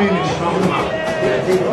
finish. Come on.